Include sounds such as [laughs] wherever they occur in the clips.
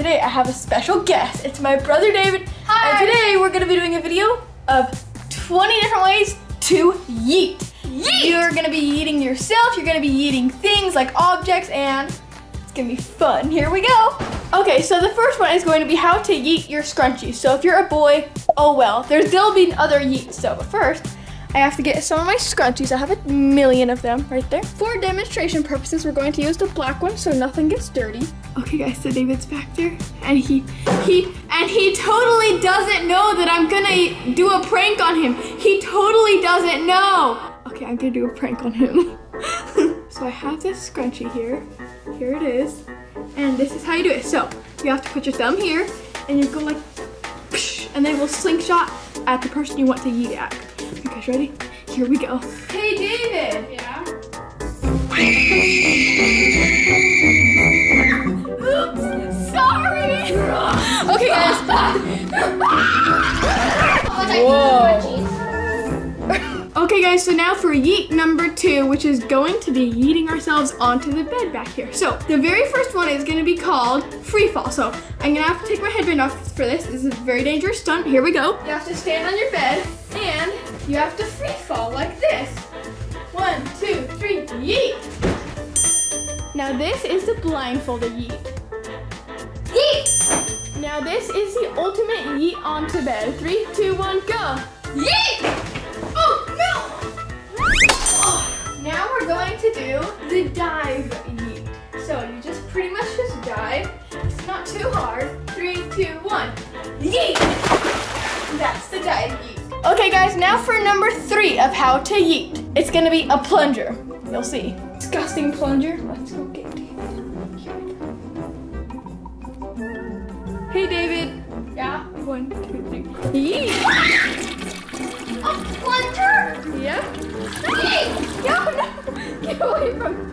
today I have a special guest. It's my brother David. Hi. And today we're gonna be doing a video of 20 different ways to yeet. Yeet! You're gonna be yeeting yourself, you're gonna be yeeting things like objects, and it's gonna be fun. Here we go. Okay, so the first one is going to be how to yeet your scrunchie. So if you're a boy, oh well, there's, there'll be other yeets. So, but first, I have to get some of my scrunchies. I have a million of them right there. For demonstration purposes, we're going to use the black one so nothing gets dirty. Okay guys, so David's back there and he, he, and he totally doesn't know that I'm gonna do a prank on him. He totally doesn't know. Okay, I'm gonna do a prank on him. [laughs] so I have this scrunchie here. Here it is. And this is how you do it. So you have to put your thumb here and you go like, and then we'll slingshot at the person you want to yeet at. You guys ready? Here we go. Hey David! Yeah. [laughs] Whoa. Okay guys, so now for yeet number two, which is going to be yeeting ourselves onto the bed back here. So the very first one is gonna be called free fall. So I'm gonna have to take my headband off for this. This is a very dangerous stunt. Here we go. You have to stand on your bed and you have to free fall like this. One, two, three, yeet. Now this is the blindfolded yeet. Yeet! Now this is the ultimate yeet onto bed. Three, two, one, go. Yeet! Oh no! Ah, now we're going to do the dive yeet. So you just pretty much just dive. It's not too hard. Three, two, one. Yeet! That's the dive yeet. Okay guys, now for number three of how to yeet. It's gonna be a plunger. You'll see. Disgusting plunger. Let's go get Hey David. Yeah. One, two, three. Yeet! A plunger! Yeah? No! Get away from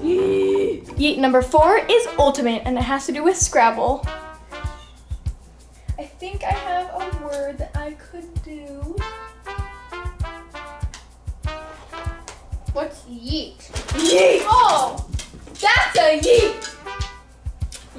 Yeet. Yeet number four is ultimate, and it has to do with Scrabble. I think I have a word that I could do. What's yeet? Yeet! Oh! That's a yeet!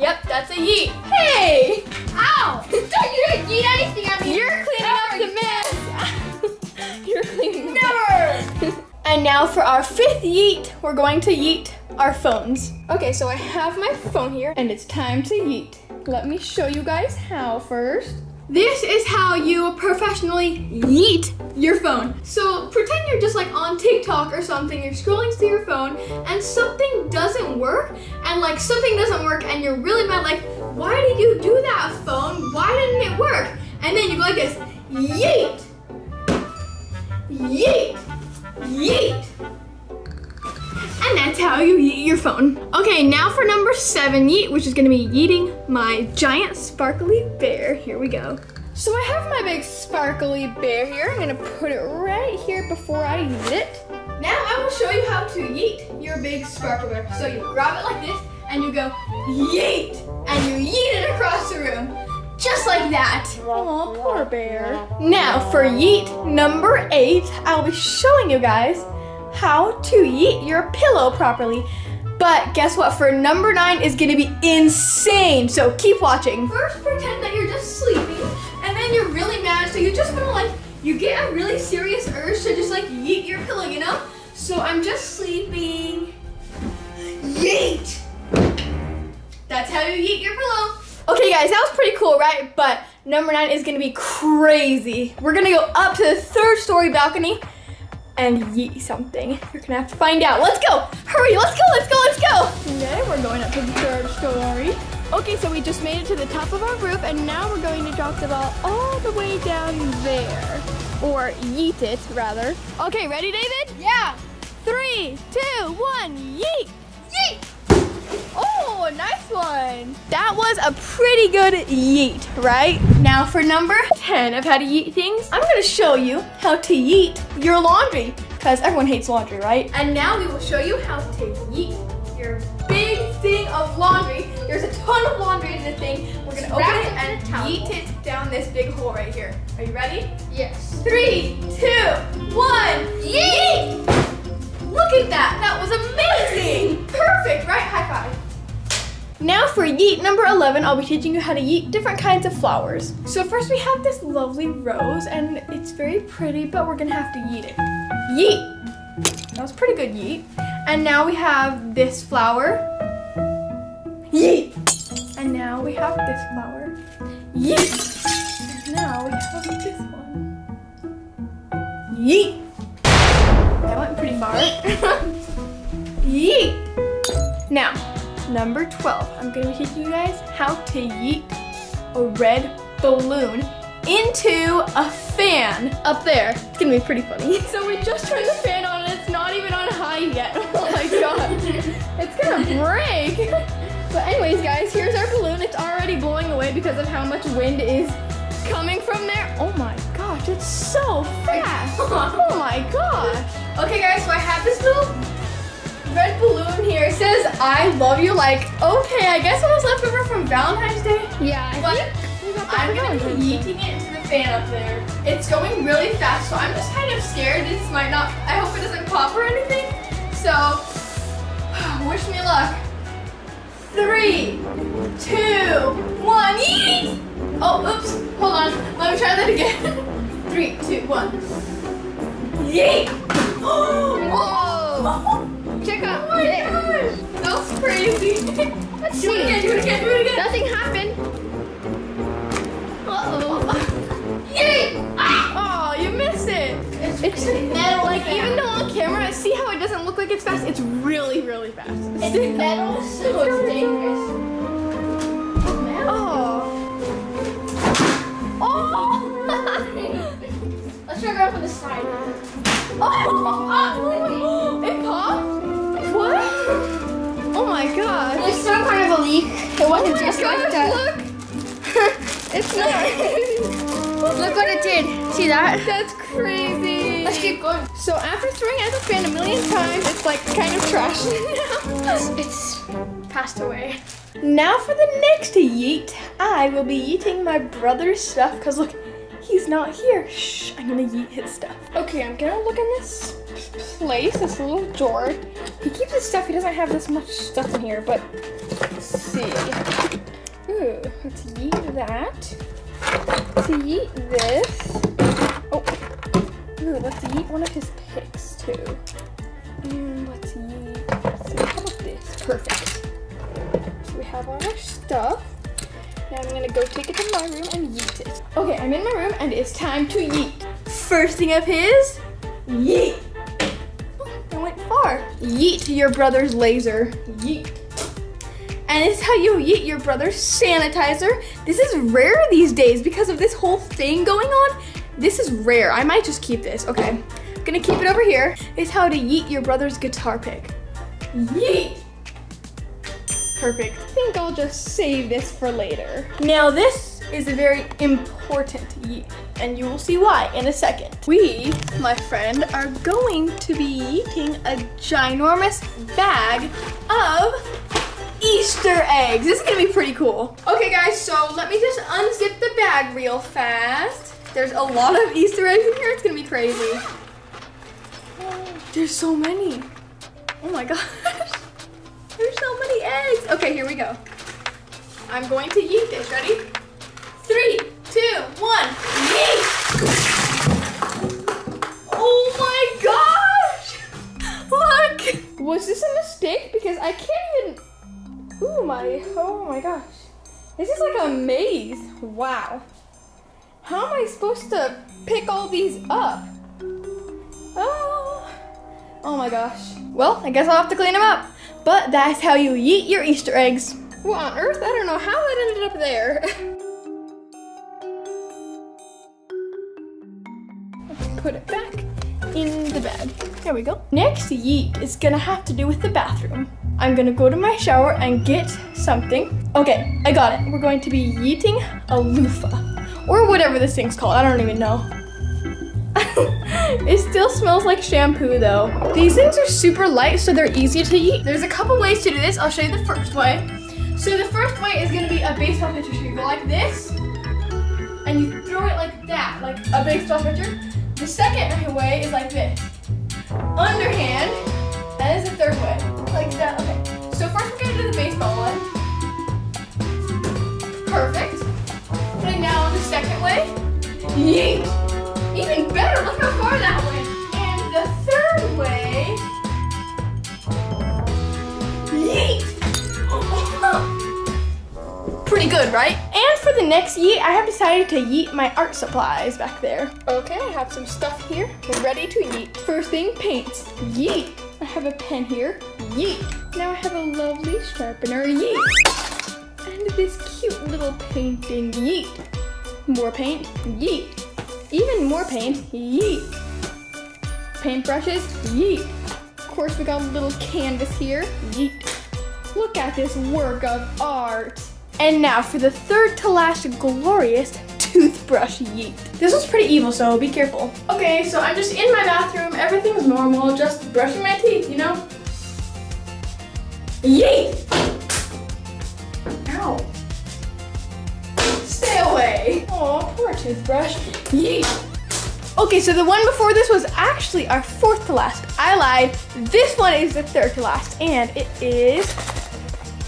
Yep, that's a yeet. Hey! Ow! [laughs] Don't you yeet anything at me! You're cleaning up the mess! [laughs] You're cleaning Never! [laughs] And now for our fifth yeet, we're going to yeet our phones. Okay, so I have my phone here and it's time to yeet. Let me show you guys how first. This is how you professionally yeet your phone. So pretend you're just like on TikTok or something, you're scrolling through your phone and something doesn't work and like something doesn't work and you're really mad like, why did you do that phone? Why didn't it work? And then you go like this, yeet, yeet, yeet. And that's how you yeet your phone. Okay, now for number seven yeet, which is gonna be yeeting my giant sparkly bear. Here we go. So I have my big sparkly bear here. I'm gonna put it right here before I yeet it. Now I will show you how to yeet your big sparkle bear. So you grab it like this and you go yeet and you yeet it across the room. Just like that. Oh, poor bear. Now for yeet number eight, I'll be showing you guys how to eat your pillow properly. But guess what? For number nine is gonna be insane. So keep watching. First, pretend that you're just sleeping, and then you're really mad. So you just wanna like, you get a really serious urge to just like yeet your pillow, you know? So I'm just sleeping. Yeet! That's how you yeet your pillow. Okay, guys, that was pretty cool, right? But number nine is gonna be crazy. We're gonna go up to the third story balcony and yeet something. You're gonna have to find out. Let's go! Hurry, let's go, let's go, let's go! Okay, we're going up to the third story. Okay, so we just made it to the top of our roof and now we're going to drop the ball all the way down there. Or yeet it, rather. Okay, ready, David? Yeah! Three, two, one, yeet! Yeet! Nice one. That was a pretty good yeet, right? Now for number 10 of how to yeet things, I'm gonna show you how to yeet your laundry, because everyone hates laundry, right? And now we will show you how to yeet your big thing of laundry. There's a ton of laundry in the thing. We're gonna open it it and yeet it down this big hole right here. Are you ready? Yes. Three, two, one, yeet! Look at that, that was amazing! Perfect, right? High five. Now for yeet number 11, I'll be teaching you how to yeet different kinds of flowers. So first we have this lovely rose and it's very pretty, but we're gonna have to yeet it. Yeet! That was pretty good yeet. And now we have this flower. Yeet! And now we have this flower. Yeet! And now we have this one. Yeet! That went pretty far. [laughs] Yeet! Now, number 12. I'm gonna be teaching you guys how to yeet a red balloon into a fan up there. It's gonna be pretty funny. [laughs] So we just turned the fan on and it's not even on high yet. [laughs] Oh my [laughs] god. It's gonna break. But anyways, guys, here's our balloon. It's already blowing away because of how much wind is coming from there. Oh my gosh, it's so fast. Oh my gosh. Okay, guys, so I have this little red balloon here. It says, I love you. Like, okay, I guess it was left over from Valentine's Day. Yeah, I But think we got that I'm gonna be Valentine's yeeting it into the fan up there. It's going really fast, so I'm just kind of scared this might not, I hope it doesn't pop or anything. So, [sighs] wish me luck. Three, two, one, yeet! Oh, oops, hold on. Let me try that again. [laughs] Three, two, one. Yeet! [gasps] Whoa! [laughs] Oh, Check out Oh my it. gosh! That was crazy. [laughs] Let's Do it again, see. do it again, do it again. Nothing happened. Uh-oh. [laughs] Yay! Ah! Oh, you missed it. It's metal. Like even though on camera, see how it doesn't look like it's fast? It's really, really fast. It's metal, [laughs] so it's dangerous. Oh. Oh. Let's try going from the side. Oh. It popped. What? [gasps] Oh my god. There's some kind of a leak. It oh wasn't Oh just like gosh, that. Look. [laughs] it's not. [laughs] Look what it did. See that? That's crazy. Let's keep going. So after throwing at the fan a million times, it's like kind of trashy [laughs] now. It's passed away. Now for the next yeet, I will be eating my brother's stuff because look, he's not here. Shh, I'm gonna eat his stuff. Okay, I'm gonna look in this place, this little drawer. He keeps his stuff, he doesn't have this much stuff in here, but let's see. Ooh, let's yeet that. Let's yeet this. Oh, ooh, let's yeet one of his picks too. And let's yeet, let's see, how about this? Perfect. So we have all our stuff. Now I'm gonna go take it to my room and yeet it. Okay, I'm in my room and it's time to yeet. First thing of his, yeet. Yeet your brother's laser. Yeet. And it's how you yeet your brother's sanitizer. This is rare these days because of this whole thing going on. This is rare. I might just keep this. Okay. I'm gonna keep it over here. It's how to yeet your brother's guitar pick. Yeet. Perfect. I think I'll just save this for later. Now this is a very important yeet, and you will see why in a second. We, my friend, are going to be eating a ginormous bag of Easter eggs. This is gonna be pretty cool. Okay guys, so let me just unzip the bag real fast. There's a lot of Easter eggs in here, it's gonna be crazy. There's so many. Oh my [laughs] gosh. There's so many eggs. Okay, here we go. I'm going to eat this. Ready? Three, two, one. Yeet! Oh my gosh! [laughs] Look! Was this a mistake? Because I can't even. Ooh my. Oh my gosh. This is like a maze. Wow. How am I supposed to pick all these up? Oh. Oh my gosh. Well, I guess I'll have to clean them up. But that's how you yeet your Easter eggs. What on earth? I don't know how it ended up there. [laughs] put it back in the bag. There we go. Next yeet is gonna have to do with the bathroom. I'm gonna go to my shower and get something. Okay, I got it. We're going to be yeeting a loofah. Or whatever this thing's called. I don't even know. [laughs] it still smells like shampoo though. These things are super light, so they're easy to eat. There's a couple ways to do this. I'll show you the first way. So the first way is gonna be a baseball pitcher. So you go like this, and you throw it like that, like a baseball pitcher. The second way is like this. Underhand. That is the third way. Like that. Okay. So first we're gonna do the baseball one. Perfect. Putting down the second way. Yeet. Even better, look how far that went. Good, right? And for the next yeet, I have decided to yeet my art supplies back there. Okay, I have some stuff here. We're ready to yeet. First thing, paints. Yeet. I have a pen here. Yeet. Now I have a lovely sharpener. Yeet. And this cute little painting. Yeet. More paint. Yeet. Even more paint. Yeet. Paintbrushes. Yeet. Of course, we got a little canvas here. Yeet. Look at this work of art. And now for the third to last glorious toothbrush yeet. This was pretty evil, so be careful. Okay, so I'm just in my bathroom. Everything's normal, just brushing my teeth, you know? Yeet! Ow. Stay away. Oh, poor toothbrush. Yeet. Okay, so the one before this was actually our fourth to last. I lied. This one is the third to last, and it is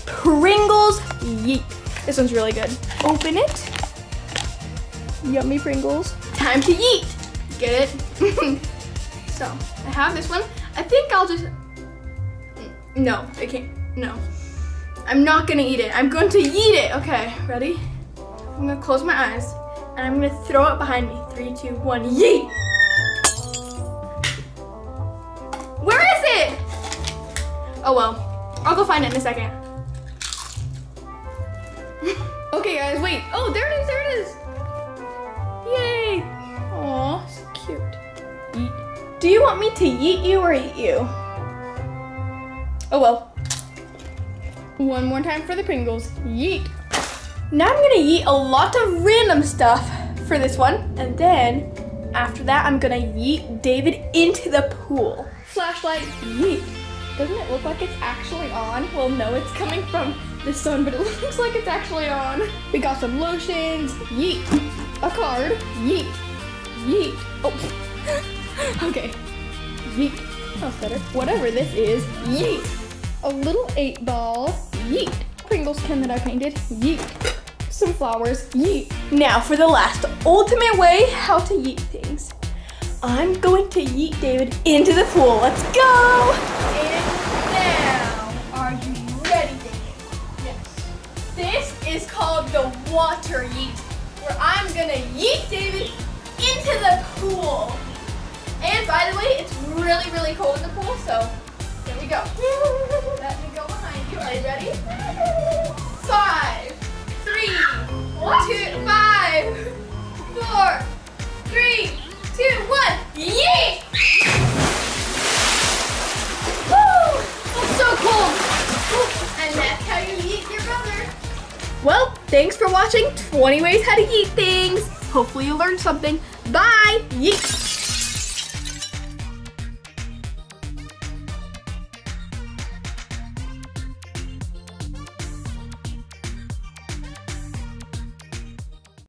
Pringles Yeet. This one's really good. Open it. Yummy Pringles. Time to eat. Get it? [laughs] so, I have this one. I think I'll just, no, I can't, no. I'm not gonna eat it. I'm going to eat it. Okay, ready? I'm gonna close my eyes and I'm gonna throw it behind me. Three, two, one, yeet! Where is it? Oh well, I'll go find it in a second. Okay guys, wait. Oh, there it is, there it is. Yay! Aw, so cute. Do you want me to yeet you or eat you? Oh well. One more time for the Pringles. Yeet. Now I'm gonna yeet a lot of random stuff for this one. And then after that, I'm gonna yeet David into the pool. Flashlight, yeet. Doesn't it look like it's actually on? Well, no, it's coming from the sun, but it [laughs] looks like it's actually on. We got some lotions, yeet. A card, yeet. Yeet. Oh, [laughs] okay. Yeet. That's better. Whatever this is, yeet. A little eight ball, yeet. Pringles can that I painted, yeet. Some flowers, yeet. Now for the last ultimate way how to yeet things. I'm going to yeet David into the pool. Let's go! Water yeet, where I'm gonna yeet David into the pool. And by the way, it's really, really cold in the pool, so here we go. Let me go behind you. Are you ready? Five, three, two, five, four, three, two, one. Yeet! Thanks for watching 20 Ways How to Eat Things. Hopefully you learned something. Bye! Yeet!